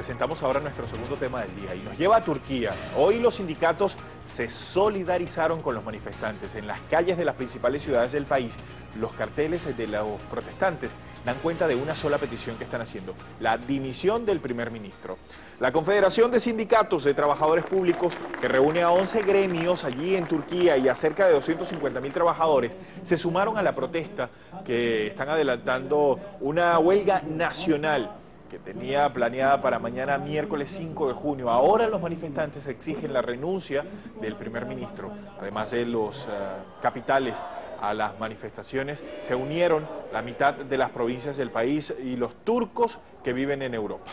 presentamos ahora nuestro segundo tema del día y nos lleva a Turquía. Hoy los sindicatos se solidarizaron con los manifestantes. En las calles de las principales ciudades del país, los carteles de los protestantes dan cuenta de una sola petición que están haciendo, la dimisión del primer ministro. La Confederación de Sindicatos de Trabajadores Públicos, que reúne a 11 gremios allí en Turquía y a cerca de 250 mil trabajadores, se sumaron a la protesta que están adelantando una huelga nacional que tenía planeada para mañana miércoles 5 de junio. Ahora los manifestantes exigen la renuncia del primer ministro, además de los eh, capitales a las manifestaciones se unieron la mitad de las provincias del país y los turcos que viven en Europa.